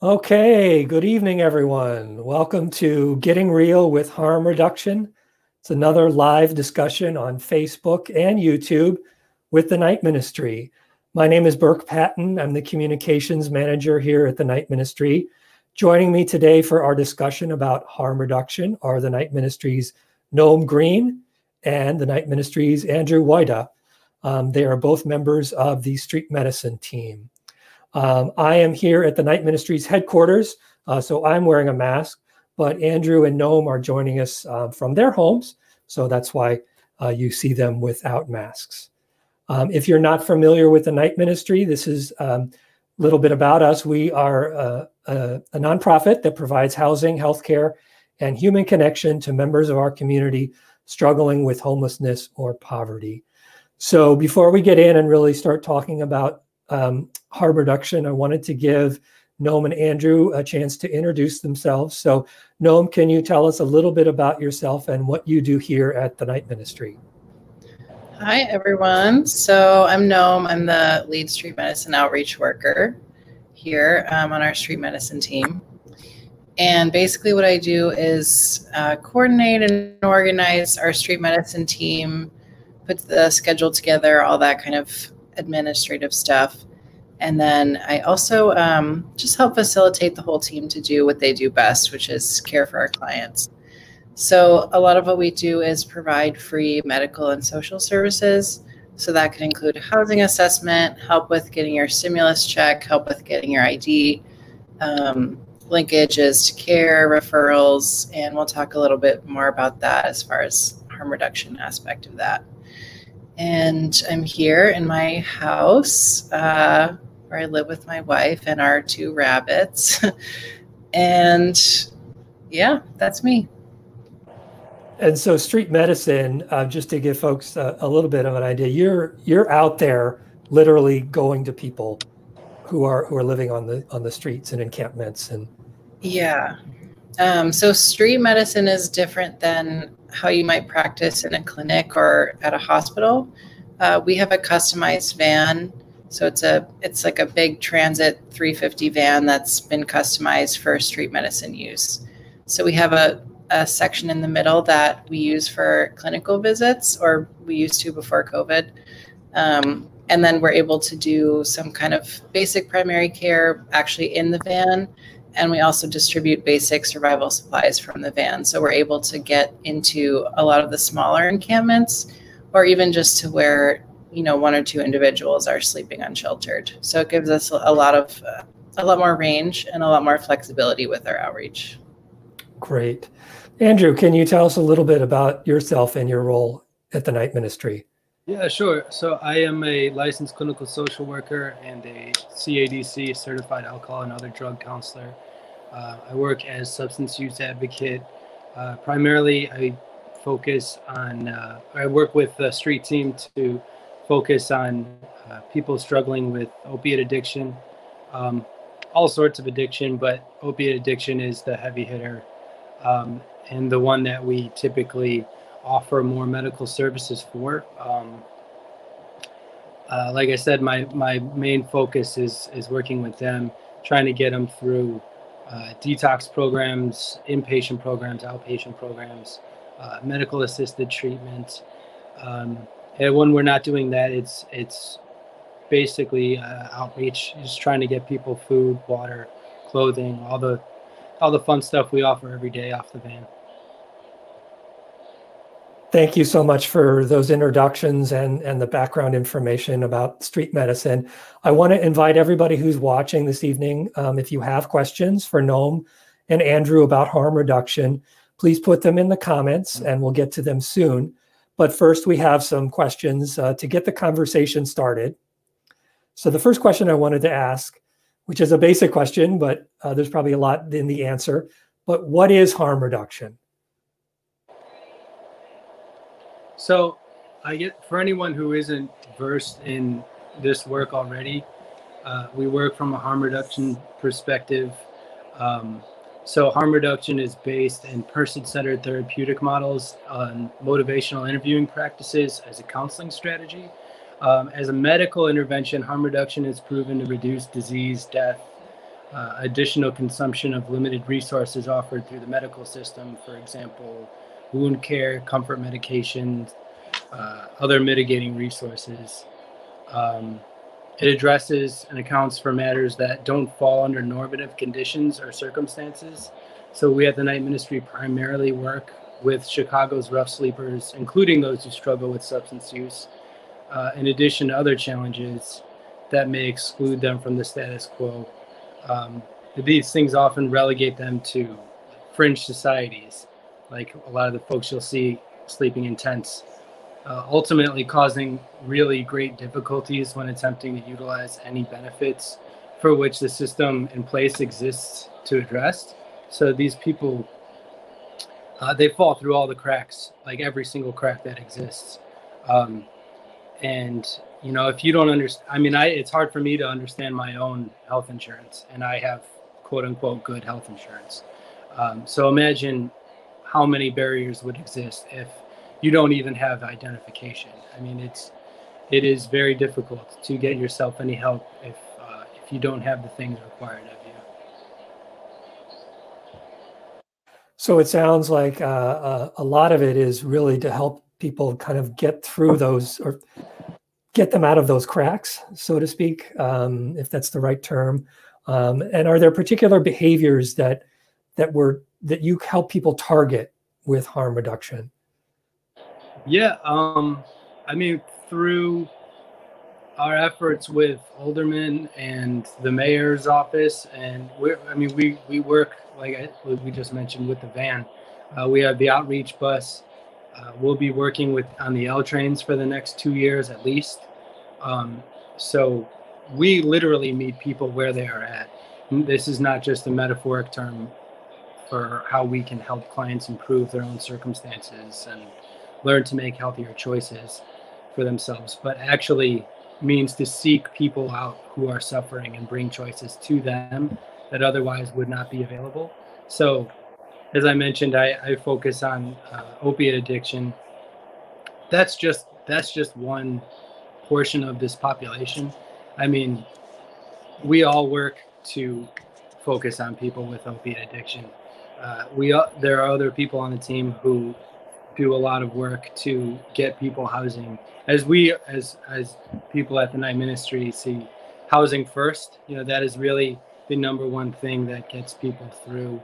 Okay, good evening, everyone. Welcome to Getting Real with Harm Reduction. It's another live discussion on Facebook and YouTube with the Night Ministry. My name is Burke Patton. I'm the communications manager here at the Night Ministry. Joining me today for our discussion about harm reduction are the Night Ministry's Noam Greene and the Night Ministry's Andrew Wojda. Um, they are both members of the street medicine team. Um, I am here at the Night Ministries headquarters, uh, so I'm wearing a mask, but Andrew and Noam are joining us uh, from their homes, so that's why uh, you see them without masks. Um, if you're not familiar with the Night Ministry, this is a um, little bit about us. We are a, a, a nonprofit that provides housing, healthcare, and human connection to members of our community struggling with homelessness or poverty. So before we get in and really start talking about um, harm reduction, I wanted to give Noam and Andrew a chance to introduce themselves. So, Noam, can you tell us a little bit about yourself and what you do here at the Night Ministry? Hi, everyone. So, I'm Noam. I'm the lead street medicine outreach worker here um, on our street medicine team. And basically, what I do is uh, coordinate and organize our street medicine team, put the schedule together, all that kind of administrative stuff. And then I also um, just help facilitate the whole team to do what they do best, which is care for our clients. So, a lot of what we do is provide free medical and social services. So, that could include a housing assessment, help with getting your stimulus check, help with getting your ID, um, linkages to care, referrals, and we'll talk a little bit more about that as far as harm reduction aspect of that and I'm here in my house uh, where I live with my wife and our two rabbits. and yeah, that's me. And so, street medicine, uh, just to give folks a, a little bit of an idea, you're you're out there literally going to people who are who are living on the on the streets and encampments and. Yeah, um, so street medicine is different than how you might practice in a clinic or at a hospital. Uh, we have a customized van. So it's a it's like a big transit 350 van that's been customized for street medicine use. So we have a, a section in the middle that we use for clinical visits, or we used to before COVID. Um, and then we're able to do some kind of basic primary care actually in the van and we also distribute basic survival supplies from the van. So we're able to get into a lot of the smaller encampments or even just to where, you know, one or two individuals are sleeping unsheltered. So it gives us a lot of, uh, a lot more range and a lot more flexibility with our outreach. Great. Andrew, can you tell us a little bit about yourself and your role at the Night Ministry? Yeah, sure. So I am a licensed clinical social worker and a CADC certified alcohol and other drug counselor. Uh, I work as substance use advocate. Uh, primarily, I focus on, uh, I work with the street team to focus on uh, people struggling with opiate addiction, um, all sorts of addiction, but opiate addiction is the heavy hitter um, and the one that we typically offer more medical services for. Um, uh, like I said, my, my main focus is, is working with them, trying to get them through uh, detox programs, inpatient programs, outpatient programs, uh, medical assisted treatment. Um, and when we're not doing that, it's it's basically uh, outreach, just trying to get people food, water, clothing, all the all the fun stuff we offer every day off the van. Thank you so much for those introductions and, and the background information about street medicine. I want to invite everybody who's watching this evening, um, if you have questions for Noam and Andrew about harm reduction, please put them in the comments and we'll get to them soon. But first, we have some questions uh, to get the conversation started. So the first question I wanted to ask, which is a basic question, but uh, there's probably a lot in the answer, but what is harm reduction? So, I get for anyone who isn't versed in this work already, uh, we work from a harm reduction perspective. Um, so, harm reduction is based in person centered therapeutic models on motivational interviewing practices as a counseling strategy. Um, as a medical intervention, harm reduction is proven to reduce disease, death, uh, additional consumption of limited resources offered through the medical system, for example, wound care, comfort medications, uh, other mitigating resources. Um, it addresses and accounts for matters that don't fall under normative conditions or circumstances. So we at the Night Ministry primarily work with Chicago's rough sleepers, including those who struggle with substance use, uh, in addition to other challenges that may exclude them from the status quo. Um, these things often relegate them to fringe societies, like a lot of the folks you'll see sleeping in tents, uh, ultimately causing really great difficulties when attempting to utilize any benefits for which the system in place exists to address. So these people, uh, they fall through all the cracks, like every single crack that exists. Um, and you know if you don't understand i mean i it's hard for me to understand my own health insurance and i have quote unquote good health insurance um, so imagine how many barriers would exist if you don't even have identification i mean it's it is very difficult to get yourself any help if uh, if you don't have the things required of you so it sounds like uh, uh, a lot of it is really to help people kind of get through those or get them out of those cracks, so to speak, um, if that's the right term. Um, and are there particular behaviors that that were that you help people target with harm reduction? Yeah, um, I mean through our efforts with aldermen and the mayor's office, and we're I mean we we work like I, we just mentioned with the van. Uh, we have the outreach bus uh, we'll be working with on the L trains for the next two years at least. Um, so we literally meet people where they are at. This is not just a metaphoric term for how we can help clients improve their own circumstances and learn to make healthier choices for themselves, but actually means to seek people out who are suffering and bring choices to them that otherwise would not be available. So as I mentioned, I, I focus on uh, opiate addiction. That's just that's just one portion of this population. I mean, we all work to focus on people with opiate addiction. Uh, we uh, there are other people on the team who do a lot of work to get people housing. As we as as people at the night ministry see housing first, you know that is really the number one thing that gets people through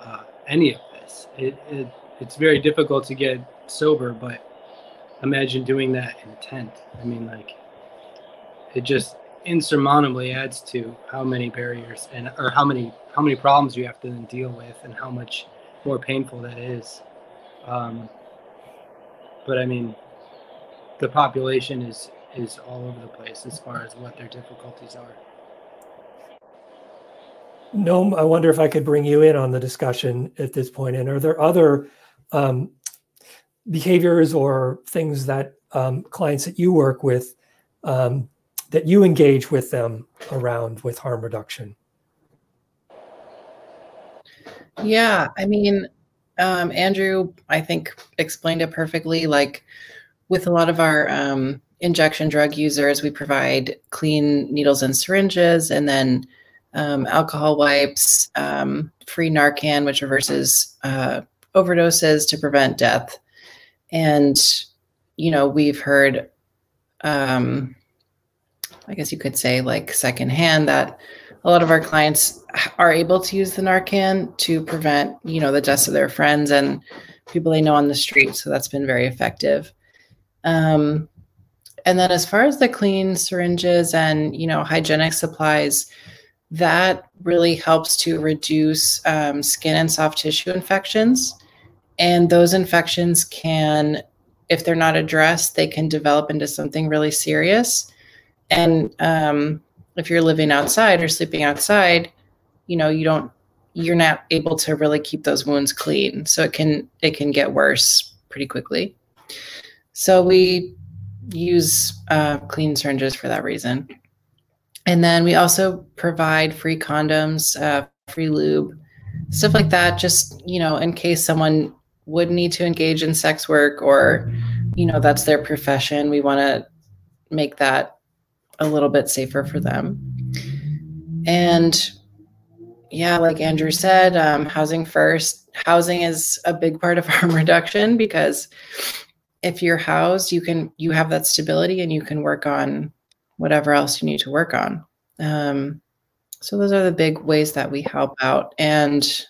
uh, any of this. It, it it's very difficult to get sober, but imagine doing that in a tent. I mean, like it just insurmountably adds to how many barriers and or how many how many problems you have to then deal with and how much more painful that is. Um, but I mean, the population is is all over the place as far as what their difficulties are. Noam, I wonder if I could bring you in on the discussion at this point. And are there other um, behaviors or things that um, clients that you work with um, that you engage with them around with harm reduction? Yeah, I mean, um, Andrew, I think explained it perfectly. Like with a lot of our um, injection drug users, we provide clean needles and syringes, and then um, alcohol wipes, um, free Narcan, which reverses uh, overdoses to prevent death. And, you know, we've heard, um, I guess you could say, like secondhand, that a lot of our clients are able to use the Narcan to prevent, you know, the deaths of their friends and people they know on the street. So that's been very effective. Um, and then as far as the clean syringes and, you know, hygienic supplies, that really helps to reduce um, skin and soft tissue infections. And those infections can, if they're not addressed, they can develop into something really serious. And um, if you're living outside or sleeping outside, you know, you don't, you're not able to really keep those wounds clean. So it can, it can get worse pretty quickly. So we use uh, clean syringes for that reason. And then we also provide free condoms, uh, free lube, stuff like that, just, you know, in case someone would need to engage in sex work or, you know, that's their profession. We want to make that a little bit safer for them. And yeah, like Andrew said, um, housing first. Housing is a big part of harm reduction because if you're housed, you can you have that stability and you can work on whatever else you need to work on. Um, so those are the big ways that we help out, and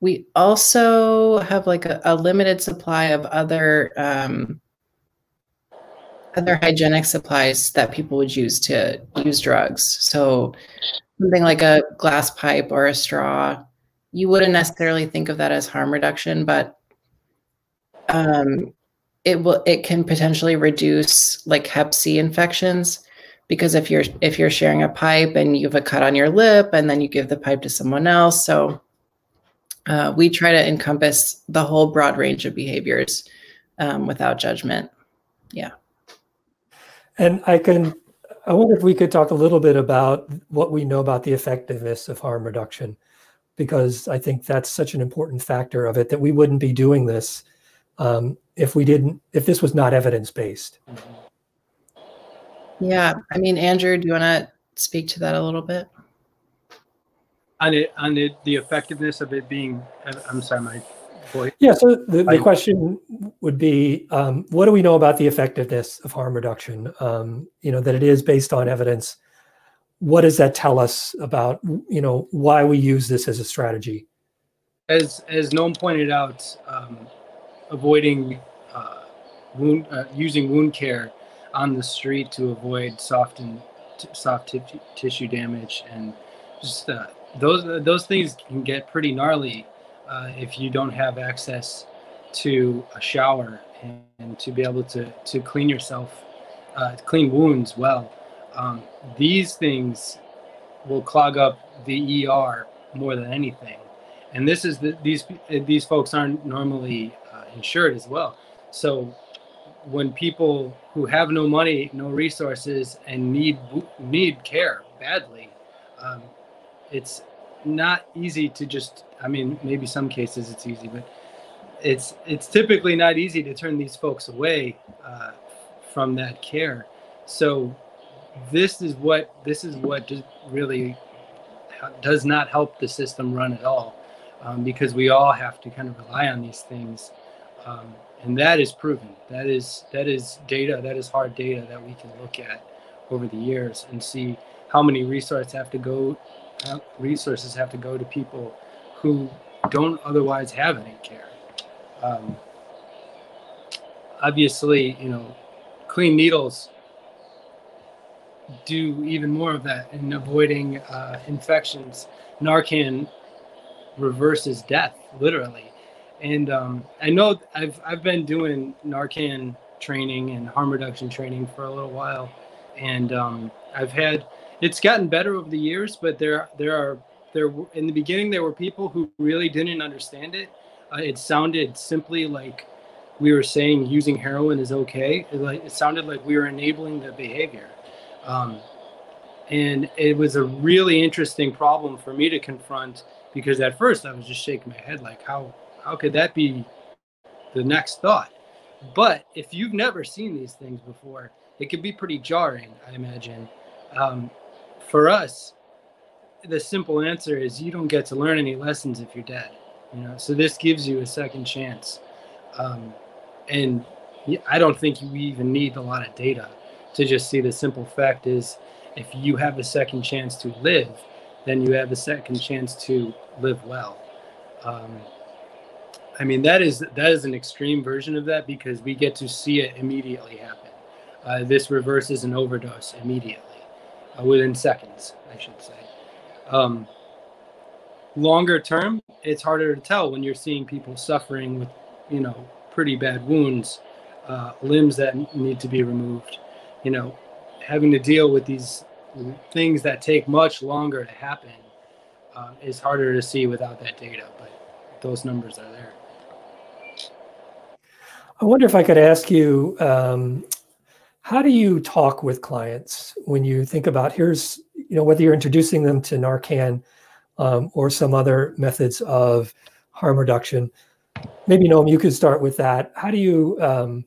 we also have like a, a limited supply of other um, other hygienic supplies that people would use to use drugs. So something like a glass pipe or a straw, you wouldn't necessarily think of that as harm reduction, but um, it will it can potentially reduce like Hep C infections because if you're if you're sharing a pipe and you have a cut on your lip and then you give the pipe to someone else, so uh, we try to encompass the whole broad range of behaviors um, without judgment. Yeah. And I can I wonder if we could talk a little bit about what we know about the effectiveness of harm reduction, because I think that's such an important factor of it that we wouldn't be doing this um, if we didn't, if this was not evidence based. Yeah, I mean, Andrew, do you want to speak to that a little bit? On it, on it, the effectiveness of it being, I'm sorry, my yeah. So the, the I, question would be, um, what do we know about the effectiveness of harm reduction? Um, you know, that it is based on evidence. What does that tell us about, you know, why we use this as a strategy? As as Noam pointed out, um, avoiding uh, wound, uh, using wound care on the street to avoid soft and soft tissue damage and just uh, those those things can get pretty gnarly uh, if you don't have access to a shower and, and to be able to, to clean yourself, uh, clean wounds well. Um, these things will clog up the ER more than anything. And this is the, these these folks aren't normally uh, insured as well. So when people who have no money, no resources, and need need care badly, um, it's not easy to just i mean maybe some cases it's easy but it's it's typically not easy to turn these folks away uh, from that care. So this is what this is what just really does not help the system run at all um, because we all have to kind of rely on these things um, and that is proven. That is that is data that is hard data that we can look at over the years and see how many resources have to go resources have to go to people who don't otherwise have any care. Um, obviously, you know, clean needles do even more of that in avoiding uh, infections. Narcan reverses death, literally. And um, I know I've I've been doing Narcan training and harm reduction training for a little while, and um, I've had it's gotten better over the years, but there there are there in the beginning there were people who really didn't understand it. Uh, it sounded simply like we were saying using heroin is okay. It, like, it sounded like we were enabling the behavior. Um, and it was a really interesting problem for me to confront because at first I was just shaking my head like how how could that be the next thought? But if you've never seen these things before, it can be pretty jarring, I imagine. Um, for us, the simple answer is you don't get to learn any lessons if you're dead. You know, so this gives you a second chance, um, and I don't think we even need a lot of data to just see the simple fact is if you have a second chance to live, then you have a second chance to live well. Um, I mean that is that is an extreme version of that because we get to see it immediately happen. Uh, this reverses an overdose immediately uh, within seconds, I should say. Um, longer term, it's harder to tell when you're seeing people suffering with, you know, pretty bad wounds, uh, limbs that need to be removed, you know, having to deal with these things that take much longer to happen uh, is harder to see without that data, but those numbers are there. I wonder if I could ask you um, how do you talk with clients when you think about here's, you know, whether you're introducing them to Narcan um, or some other methods of harm reduction? Maybe Noam, you could start with that. How do you, um,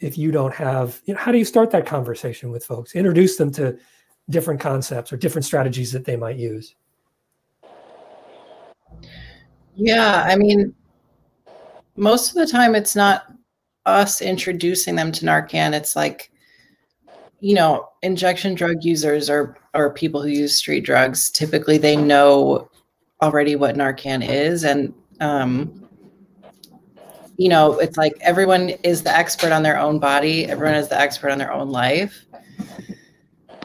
if you don't have, you know, how do you start that conversation with folks? Introduce them to different concepts or different strategies that they might use. Yeah, I mean, most of the time it's not us introducing them to Narcan. It's like, you know, injection drug users or or people who use street drugs. Typically, they know already what Narcan is, and um, you know, it's like everyone is the expert on their own body. Everyone is the expert on their own life.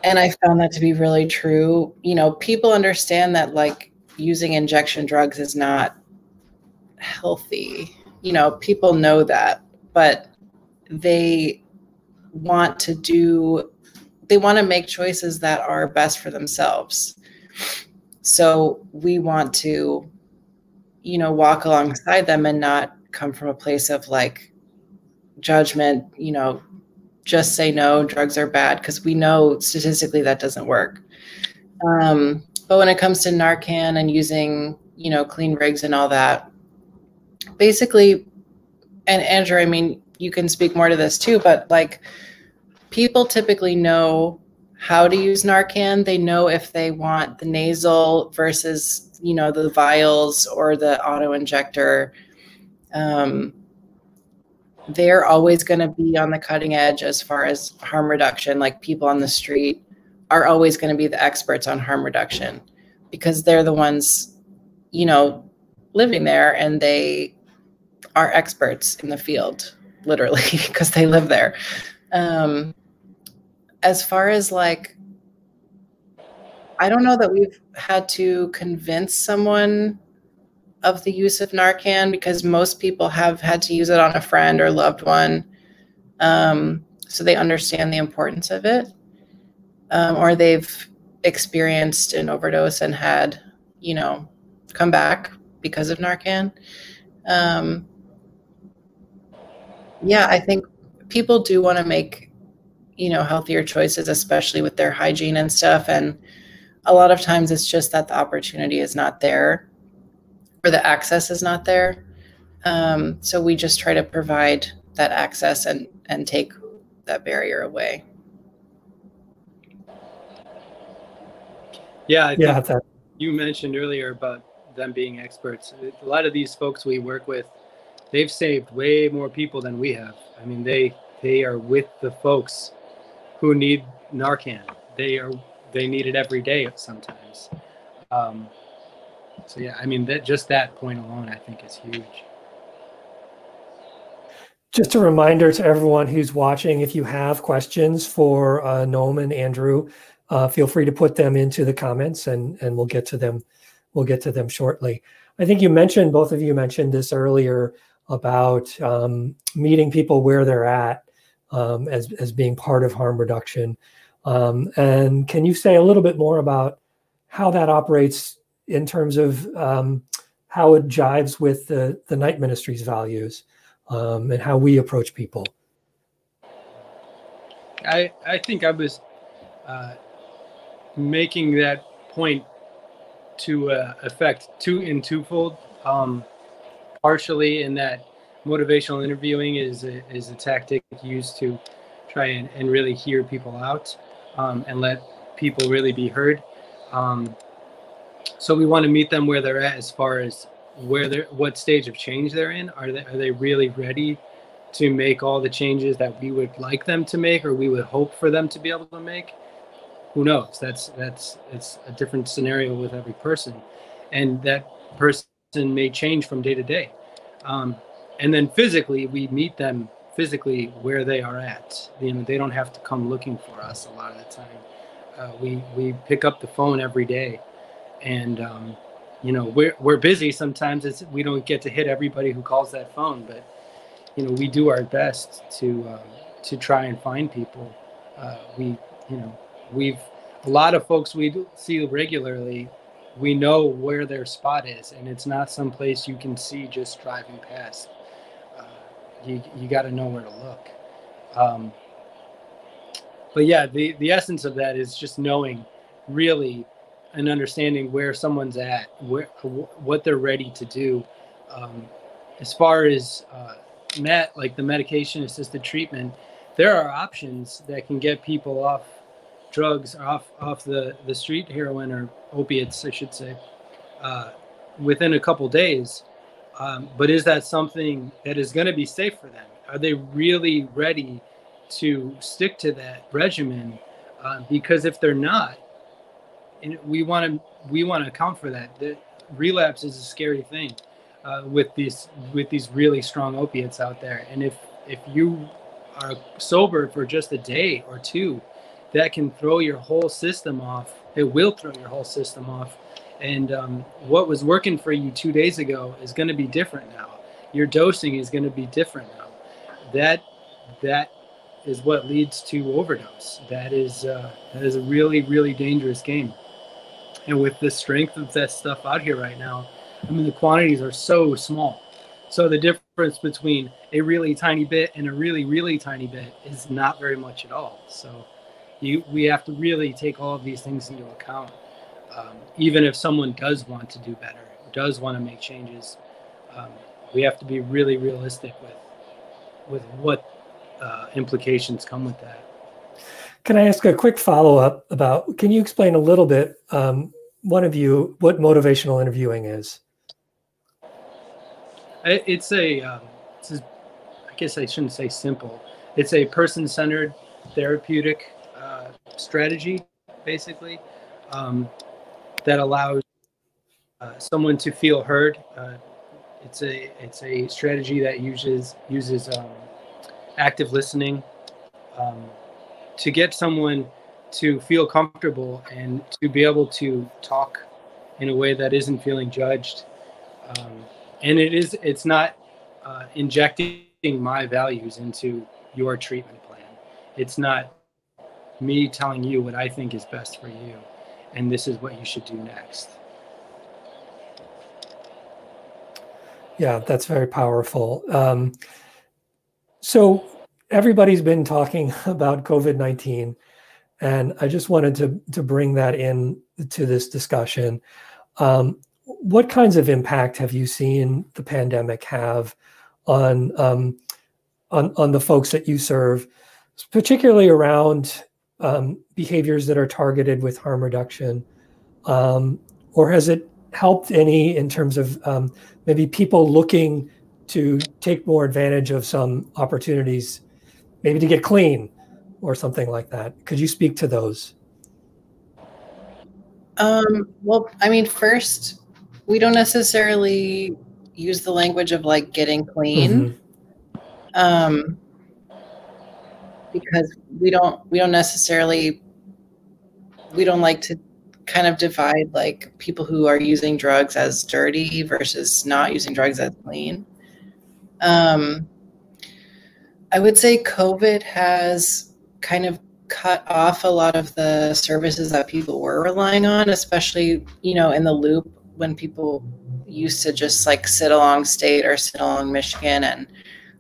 And I found that to be really true. You know, people understand that like using injection drugs is not healthy. You know, people know that, but they want to do, they want to make choices that are best for themselves. So we want to, you know, walk alongside them and not come from a place of like judgment, you know, just say no, drugs are bad, because we know statistically that doesn't work. Um, but when it comes to Narcan and using, you know, clean rigs and all that, basically, and Andrew, I mean, you can speak more to this too, but like people typically know how to use Narcan. They know if they want the nasal versus, you know, the vials or the auto injector um, they're always going to be on the cutting edge as far as harm reduction. Like people on the street are always going to be the experts on harm reduction because they're the ones, you know, living there and they are experts in the field, literally, because they live there. Um, as far as like, I don't know that we've had to convince someone of the use of Narcan because most people have had to use it on a friend or loved one. Um, so they understand the importance of it. Um, or they've experienced an overdose and had, you know, come back because of Narcan. Um, yeah, I think people do want to make, you know, healthier choices, especially with their hygiene and stuff. And a lot of times it's just that the opportunity is not there or the access is not there. Um, so we just try to provide that access and and take that barrier away. Yeah, yeah. You mentioned earlier about them being experts. A lot of these folks we work with, they've saved way more people than we have. I mean, they they are with the folks who need Narcan. They are they need it every day sometimes. Um, so yeah, I mean that just that point alone, I think is huge. Just a reminder to everyone who's watching: if you have questions for uh, Noam and Andrew, uh, feel free to put them into the comments, and and we'll get to them. We'll get to them shortly. I think you mentioned both of you mentioned this earlier about um, meeting people where they're at um, as as being part of harm reduction. Um, and can you say a little bit more about how that operates in terms of um, how it jives with the, the night ministry's values um, and how we approach people. I, I think I was uh, making that point to uh, effect two in twofold. Um, partially in that motivational interviewing is a, is a tactic used to try and, and really hear people out um, and let people really be heard. Um, so we want to meet them where they're at as far as where they're what stage of change they're in. Are they are they really ready to make all the changes that we would like them to make or we would hope for them to be able to make? Who knows? That's that's it's a different scenario with every person, and that person may change from day to day. Um, and then physically, we meet them physically where they are at. You know, they don't have to come looking for us a lot of the time. Uh, we we pick up the phone every day and um, you know we're we're busy sometimes it's we don't get to hit everybody who calls that phone but you know we do our best to um, to try and find people uh, we you know we've a lot of folks we see regularly we know where their spot is and it's not some place you can see just driving past uh, you, you got to know where to look um, but yeah the, the essence of that is just knowing really and understanding where someone's at, where what they're ready to do. Um, as far as uh, met like the medication assisted treatment, there are options that can get people off drugs, off off the the street heroin or opiates, I should say, uh, within a couple days. Um, but is that something that is going to be safe for them? Are they really ready to stick to that regimen? Uh, because if they're not, and we want to we want to account for that. The relapse is a scary thing uh, with these with these really strong opiates out there. And if if you are sober for just a day or two, that can throw your whole system off. It will throw your whole system off. And um, what was working for you two days ago is going to be different now. Your dosing is going to be different now. That that is what leads to overdose. That is uh, that is a really really dangerous game. And with the strength of that stuff out here right now, I mean the quantities are so small. So the difference between a really tiny bit and a really really tiny bit is not very much at all. So you we have to really take all of these things into account. Um, even if someone does want to do better, does want to make changes, um, we have to be really realistic with with what uh, implications come with that. Can I ask a quick follow up about? Can you explain a little bit, um, one of you, what motivational interviewing is? It's a, um, it's a, I guess I shouldn't say simple. It's a person centered therapeutic strategy, basically, um, that allows uh, someone to feel heard. Uh, it's a it's a strategy that uses uses um, active listening um, to get someone to feel comfortable and to be able to talk in a way that isn't feeling judged um, and it is it's not uh, injecting my values into your treatment plan it's not me telling you what i think is best for you and this is what you should do next yeah that's very powerful um, so everybody's been talking about COVID 19, and I just wanted to, to bring that in to this discussion. Um, what kinds of impact have you seen the pandemic have on, um, on, on the folks that you serve, particularly around um, behaviors that are targeted with harm reduction? Um, or has it helped any in terms of um, maybe people looking to take more advantage of some opportunities maybe to get clean or something like that. Could you speak to those? Um, well, I mean, first, we don't necessarily use the language of like getting clean. Mm-hmm. Um, because we don't we don't necessarily we don't like to kind of divide like people who are using drugs as dirty versus not using drugs as clean. Um, I would say COVID has kind of cut off a lot of the services that people were relying on, especially, you know, in the loop when people used to just like sit along state or sit along Michigan and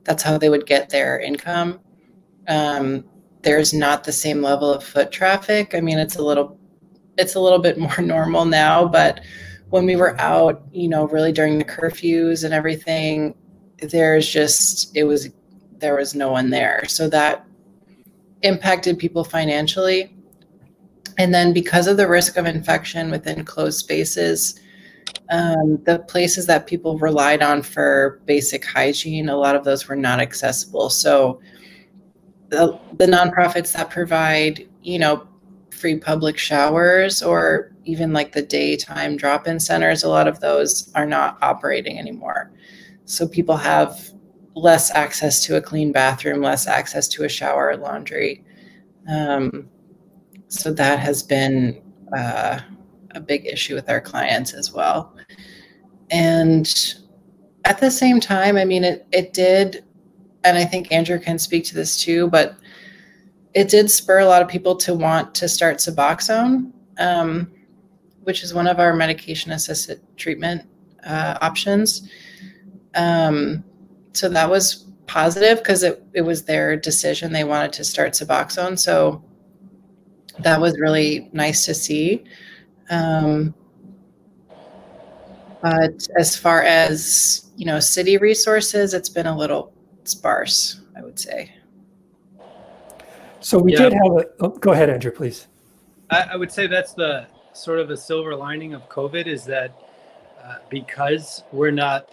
that's how they would get their income. Um, there's not the same level of foot traffic. I mean, it's a little it's a little bit more normal now, but when we were out, you know, really during the curfews and everything, there's just it was there was no one there. So that impacted people financially. And then because of the risk of infection within closed spaces, um, the places that people relied on for basic hygiene, a lot of those were not accessible. So the, the nonprofits that provide, you know, free public showers or even like the daytime drop-in centers, a lot of those are not operating anymore. So people have less access to a clean bathroom, less access to a shower or laundry. Um, so that has been uh, a big issue with our clients as well. And at the same time, I mean, it, it did, and I think Andrew can speak to this too, but it did spur a lot of people to want to start Suboxone, um, which is one of our medication assisted treatment uh, options. Um, so that was positive because it, it was their decision. They wanted to start Suboxone. So that was really nice to see. Um, but as far as, you know, city resources, it's been a little sparse, I would say. So we yeah. did have a, oh, go ahead, Andrew, please. I, I, would say that's the sort of a silver lining of COVID is that uh, because we're not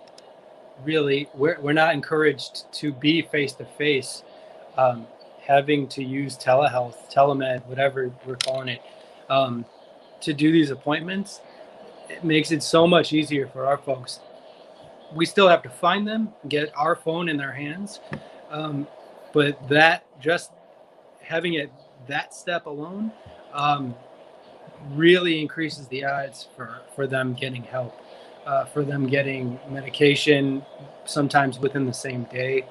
really we're, we're not encouraged to be face to face having to use telehealth telemed whatever we're calling it um, to do these appointments it makes it so much easier for our folks we still have to find them get our phone in their hands. Um, but that just having it that step alone um, really increases the odds for for them getting help uh, for them getting medication sometimes within the same day.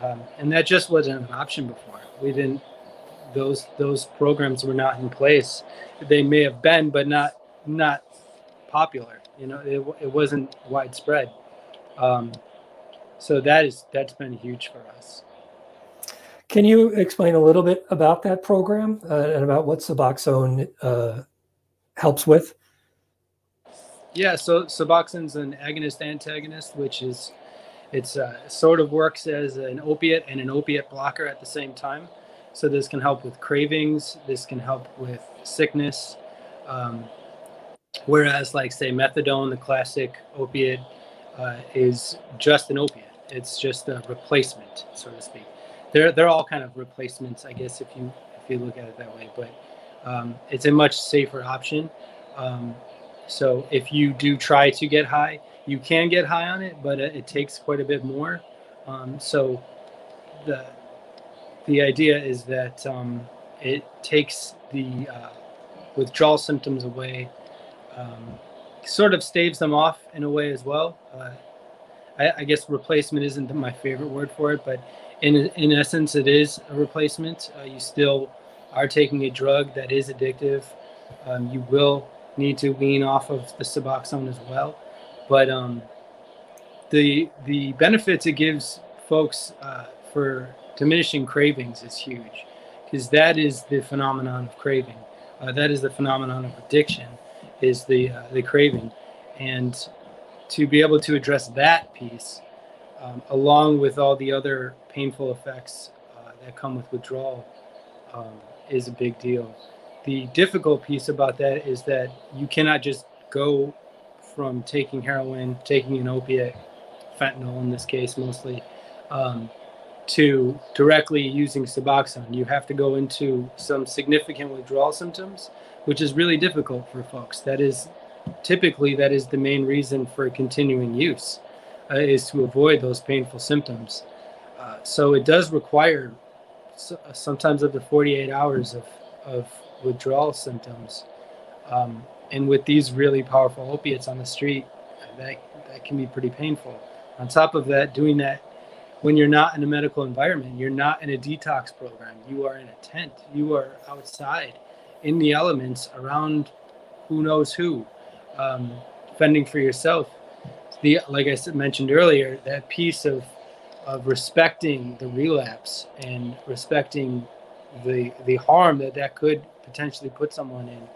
Um, and that just wasn't an option before. We didn't those those programs were not in place. They may have been but not not popular you know it, it wasn't widespread um, so that is that's been huge for us can you explain a little bit about that program uh, and about what suboxone uh, helps with yeah so suboxone's an agonist antagonist which is it's uh, sort of works as an opiate and an opiate blocker at the same time so this can help with cravings. This can help with sickness. Um, whereas, like say methadone, the classic opiate, uh, is just an opiate. It's just a replacement, so to speak. They're they're all kind of replacements, I guess, if you if you look at it that way. But um, it's a much safer option. Um, so if you do try to get high, you can get high on it, but it, it takes quite a bit more. Um, so the the idea is that um, it takes the uh, withdrawal symptoms away, um, sort of staves them off in a way as well. Uh, I, I, guess replacement isn't my favorite word for it, but in in essence, it is a replacement. Uh, you still are taking a drug that is addictive. Um, you will need to wean off of the Suboxone as well, but um, the the benefits it gives folks uh, for diminishing cravings is huge because that is the phenomenon of craving. Uh, that is the phenomenon of addiction, is the uh, the craving, and to be able to address that piece, um, along with all the other painful effects uh, that come with withdrawal, um, is a big deal. The difficult piece about that is that you cannot just go from taking heroin, taking an opiate, fentanyl in this case mostly, um, to directly using Suboxone. You have to go into some significant withdrawal symptoms, which is really difficult for folks. That is typically that is the main reason for continuing use, uh, is to avoid those painful symptoms. Uh, so it does require sometimes up to 48 hours of, of withdrawal symptoms. Um, and with these really powerful opiates on the street, that, that can be pretty painful. On top of that, doing that when you're not in a medical environment, you're not in a detox program, you are in a tent, you are outside in the elements around who knows who, um, fending for yourself. The like I said mentioned earlier, that piece of of respecting the relapse and respecting the the harm that that could potentially put someone in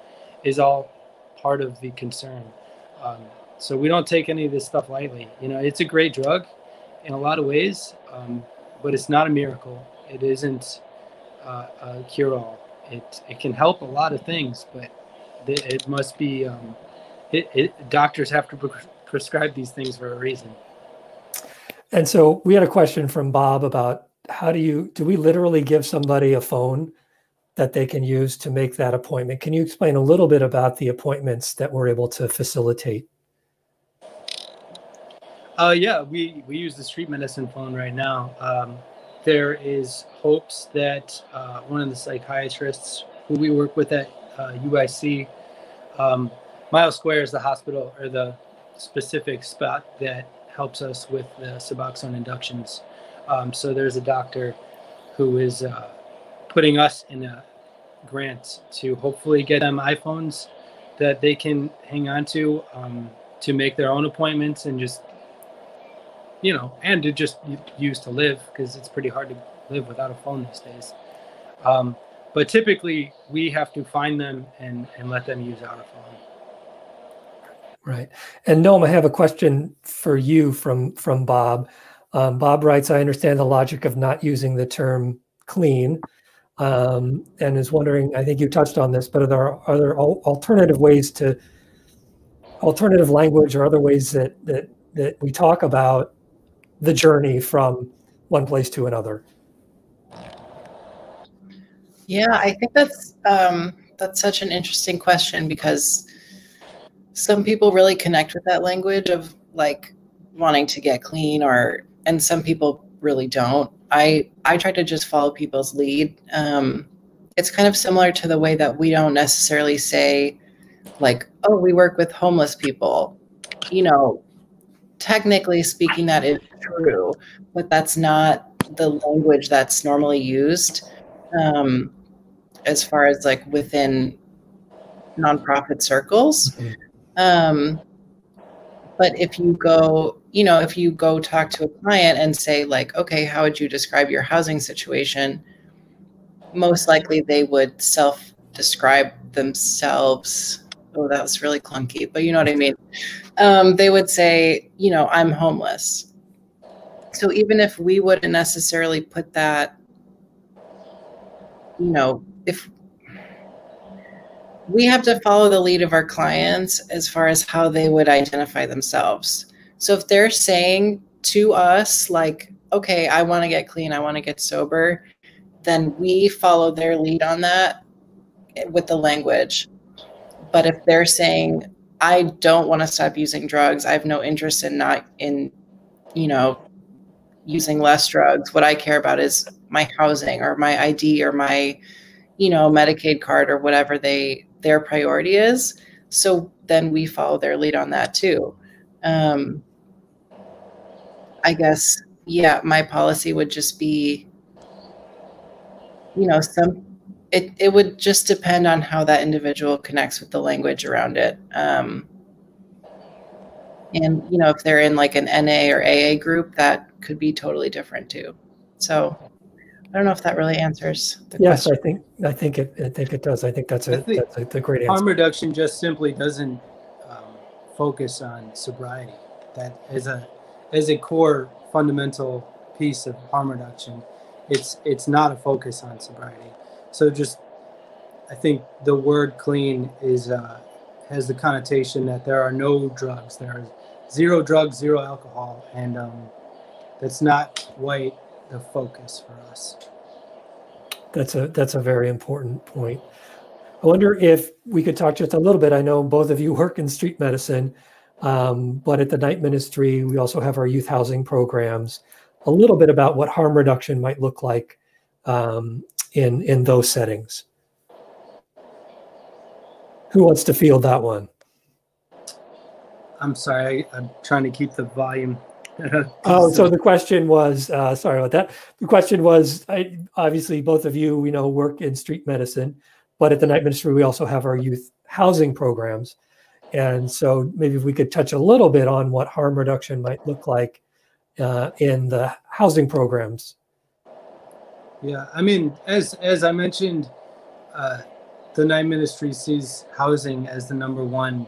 is all part of the concern. Um, so we don't take any of this stuff lightly. You know, it's a great drug in a lot of ways, um, but it's not a miracle. It isn't uh, a cure-all. It it can help a lot of things, but it must be. Um, it, it, doctors have to pre- prescribe these things for a reason. And so we had a question from Bob about how do you do we literally give somebody a phone that they can use to make that appointment? Can you explain a little bit about the appointments that we're able to facilitate? Uh, yeah, we, we use the street medicine phone right now. Um, there is hopes that uh, one of the psychiatrists who we work with at uh, UIC, um, Miles Square is the hospital or the specific spot that helps us with the Suboxone inductions. Um, so there's a doctor who is uh, putting us in a grant to hopefully get them iPhones that they can hang on to um, to make their own appointments and just you know, and to just use to live because it's pretty hard to live without a phone these days. Um, but typically, we have to find them and and let them use our phone. Right. And Noam, I have a question for you from from Bob. Um, Bob writes, "I understand the logic of not using the term clean." Um, and is wondering, I think you touched on this, but are there are there alternative ways to alternative language or other ways that that that we talk about the journey from one place to another? Yeah, I think that's um, that's such an interesting question because some people really connect with that language of like wanting to get clean, or and some people really don't. I I try to just follow people's lead. Um, it's kind of similar to the way that we don't necessarily say like, oh, we work with homeless people. You know, technically speaking, that is true, but that's not the language that's normally used um, as far as like within nonprofit circles. Mm-hmm. Um, but if you go, you know, if you go talk to a client and say, like, okay, how would you describe your housing situation? Most likely they would self describe themselves oh, that was really clunky, but you know what I mean. Um, they would say, you know, I'm homeless. So even if we wouldn't necessarily put that, you know, if we have to follow the lead of our clients as far as how they would identify themselves. So if they're saying to us, like, okay, I want to get clean, I want to get sober, then we follow their lead on that with the language. But if they're saying, I don't want to stop using drugs, I have no interest in not in, you know, using less drugs. What I care about is my housing or my ID or my, you know, Medicaid card or whatever they their priority is. So then we follow their lead on that too. Um, I guess, yeah, my policy would just be, you know, some it, it would just depend on how that individual connects with the language around it. Um, and you know, if they're in like an NA or AA group, that could be totally different too. So I don't know if that really answers the yes, question. I think I think it I think it does. I think that's a think that's a, a, great answer. Harm reduction just simply doesn't um, focus on sobriety. That is a as a core fundamental piece of harm reduction. It's it's not a focus on sobriety. So just, I think the word clean is uh, has the connotation that there are no drugs. There are zero drugs, zero alcohol, and um, that's not quite the focus for us. That's a that's a very important point. I wonder if we could talk just a little bit. I know both of you work in street medicine, um, but at the night ministry, we also have our youth housing programs. A little bit about what harm reduction might look like um, in in those settings. Who wants to field that one? I'm sorry, I, am trying to keep the volume. oh, so the question was, uh, sorry about that. The question was, I, obviously, both of you, we know, work in street medicine, but at the night ministry, we also have our youth housing programs. And so maybe if we could touch a little bit on what harm reduction might look like uh, in the housing programs yeah, I mean, as as I mentioned, uh, the night ministry sees housing as the number one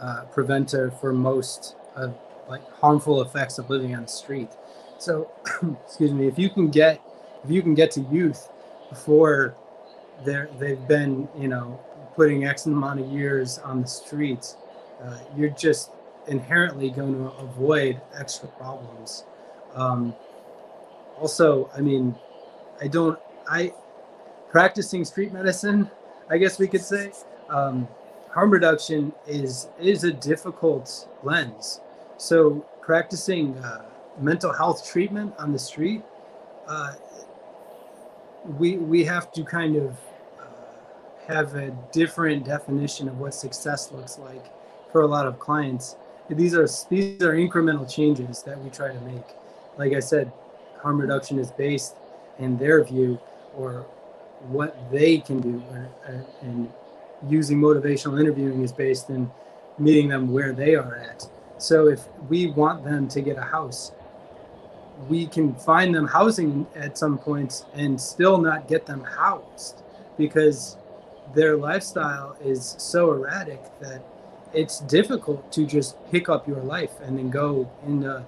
uh, preventer for most of like harmful effects of living on the street. So, excuse me, if you can get if you can get to youth before they're they've been you know putting X amount of years on the streets, uh, you're just inherently going to avoid extra problems. Um, also, I mean, I don't I practicing street medicine, I guess we could say. Um, harm reduction is is a difficult lens. So practicing uh, mental health treatment on the street, uh, we we have to kind of uh, have a different definition of what success looks like for a lot of clients. These are these are incremental changes that we try to make. Like I said, harm reduction is based in their view or what they can do uh, uh, and using motivational interviewing is based in meeting them where they are at. So if we want them to get a house we can find them housing at some points and still not get them housed because their lifestyle is so erratic that it's difficult to just pick up your life and then go into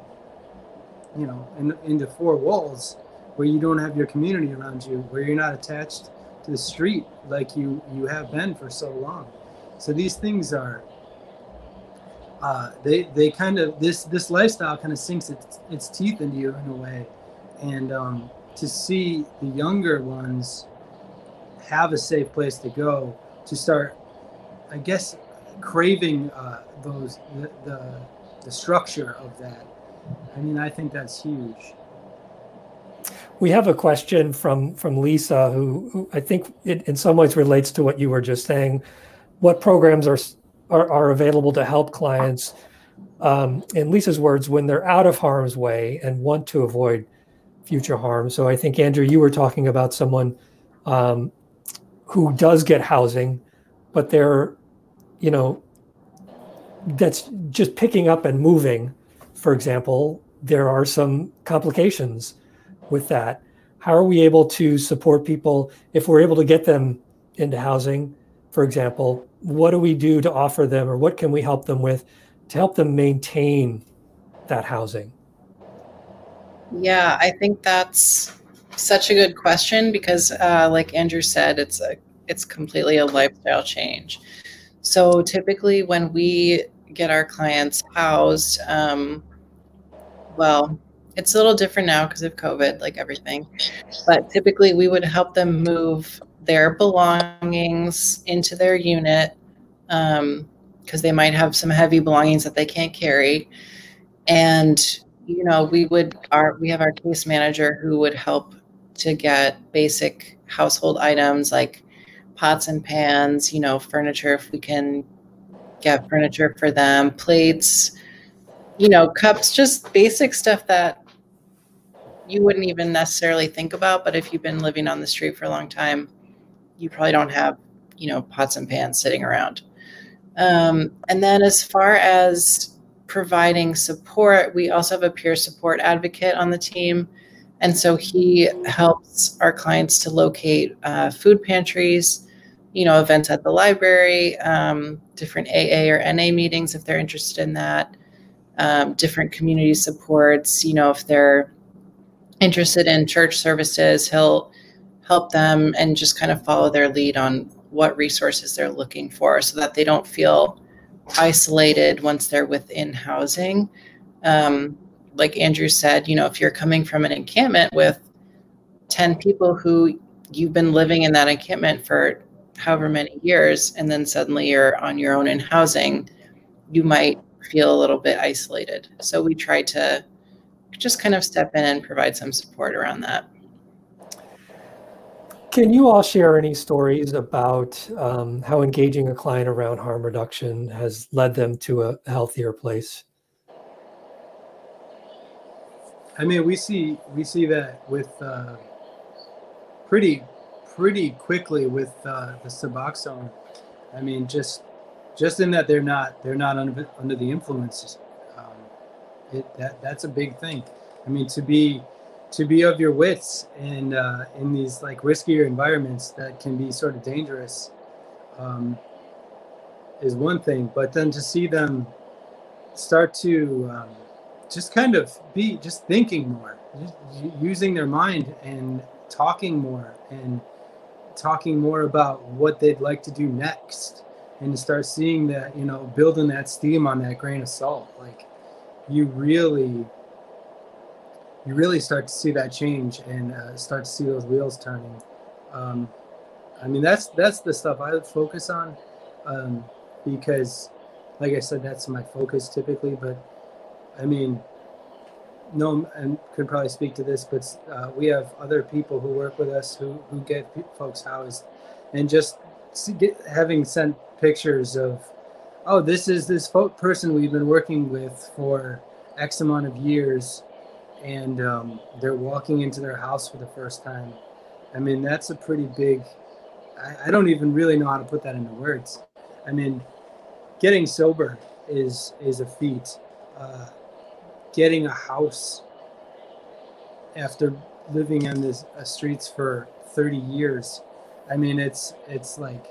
you know in, into four walls where you don't have your community around you, where you're not attached to the street like you you have been for so long. So these things are uh, they they kind of this this lifestyle kind of sinks its, its teeth into you in a way, and um, to see the younger ones have a safe place to go to start, I guess, craving uh, those the, the the structure of that. I mean, I think that's huge. We have a question from from Lisa, who, who I think it in some ways relates to what you were just saying. What programs are are, are available to help clients, um, in Lisa's words, when they're out of harm's way and want to avoid future harm? So I think Andrew, you were talking about someone um, who does get housing, but they're, you know, that's just picking up and moving. For example, there are some complications with that? How are we able to support people if we're able to get them into housing, for example? What do we do to offer them, or what can we help them with to help them maintain that housing? Yeah, I think that's such a good question because, uh, like Andrew said, it's a it's completely a lifestyle change. So typically, when we get our clients housed, um, well, it's a little different now because of COVID, like everything. But typically, we would help them move their belongings into their unit because um, they might have some heavy belongings that they can't carry. And you know, we would our we have our case manager who would help to get basic household items like pots and pans, you know, furniture if we can get furniture for them, plates, you know, cups, just basic stuff that you wouldn't even necessarily think about. But if you've been living on the street for a long time, you probably don't have, you know, pots and pans sitting around. Um, and then as far as providing support, we also have a peer support advocate on the team. And so he helps our clients to locate uh, food pantries, you know, events at the library, um, different AA or NA meetings if they're interested in that, um, different community supports, you know, if they're interested in church services, he'll help them and just kind of follow their lead on what resources they're looking for so that they don't feel isolated once they're within housing. Um, like Andrew said, you know, if you're coming from an encampment with 10 people who you've been living in that encampment for however many years, and then suddenly you're on your own in housing, you might feel a little bit isolated. So we try to just kind of step in and provide some support around that. Can you all share any stories about um, how engaging a client around harm reduction has led them to a healthier place? I mean, we see we see that with uh, pretty pretty quickly with uh, the Suboxone. I mean, just just in that they're not they're not under, under the influences it, that that's a big thing. I mean, to be to be of your wits in uh, in these like riskier environments that can be sort of dangerous um, is one thing, but then to see them start to um, just kind of be just thinking more, just using their mind and talking more and talking more about what they'd like to do next and to start seeing that you know building that steam on that grain of salt like you really you really start to see that change and uh, start to see those wheels turning. Um, I mean, that's that's the stuff I focus on um, because, like I said, that's my focus typically. But I mean, Noam could probably speak to this, but uh, we have other people who work with us who who get folks housed, and just get, having sent pictures of oh, this is this person we've been working with for X amount of years, and um, they're walking into their house for the first time. I mean, that's a pretty big. I, I don't even really know how to put that into words. I mean, getting sober is is a feat. Uh, getting a house after living on the uh, streets for 30 years, I mean, it's it's like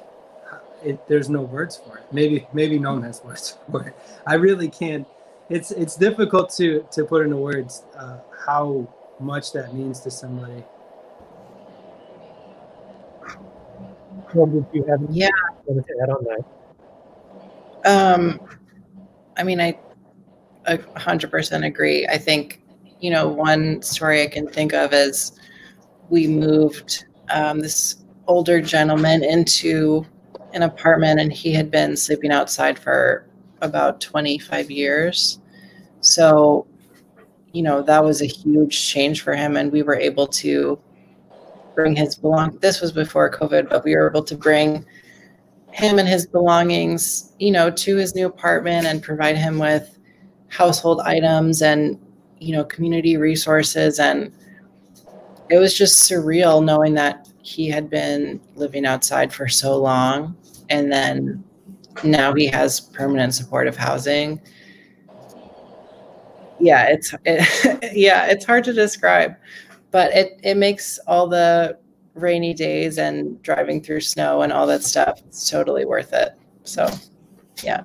it, there's no words for it. Maybe maybe no one has words for it. I really can't. It's it's difficult to to put into words uh, how much that means to somebody. What did you have yeah. to add on that? Um, I mean, I a 100% agree. I think, you know, one story I can think of is we moved um, this older gentleman into an apartment and he had been sleeping outside for about 25 years. So, you know, that was a huge change for him. And we were able to bring his belong. This was before COVID, but we were able to bring him and his belongings, you know, to his new apartment and provide him with household items and, you know, community resources. And it was just surreal knowing that he had been living outside for so long and then now he has permanent supportive housing. Yeah it's it, yeah it's hard to describe but it it makes all the rainy days and driving through snow and all that stuff it's totally worth it so yeah.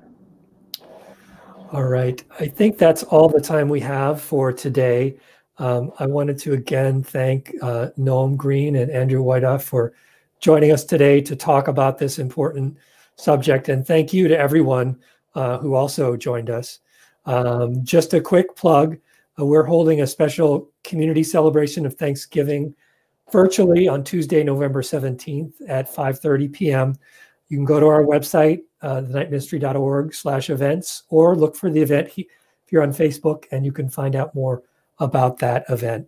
All right i think that's all the time we have for today um, i wanted to again thank uh, noam greene and andrew whiteoff for joining us today to talk about this important subject. And thank you to everyone uh, who also joined us. Um, just a quick plug, uh, we're holding a special community celebration of Thanksgiving virtually on Tuesday, November 17th at 5.30 p.m. You can go to our website, uh, thenightministry.org slash events, or look for the event if you're on Facebook, and you can find out more about that event.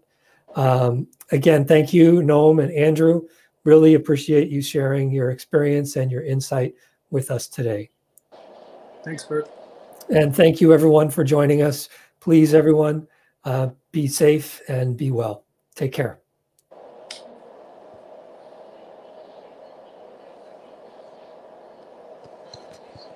Um, again, thank you, Noam and Andrew. Really appreciate you sharing your experience and your insight with us today. Thanks, Bert. And thank you, everyone, for joining us. Please, everyone, uh, be safe and be well. Take care.